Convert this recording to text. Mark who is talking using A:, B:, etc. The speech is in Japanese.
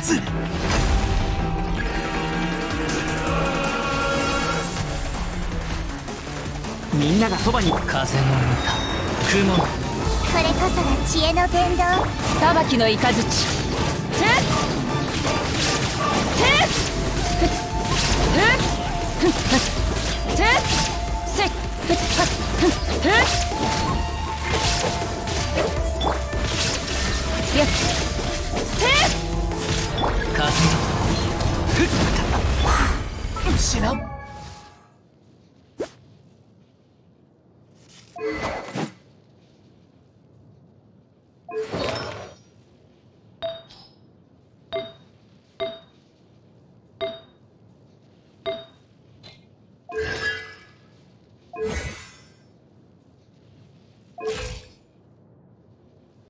A: つみんながそばに。風の歌雲
B: これこそが知恵の伝道
C: 裁きの雷
A: 死な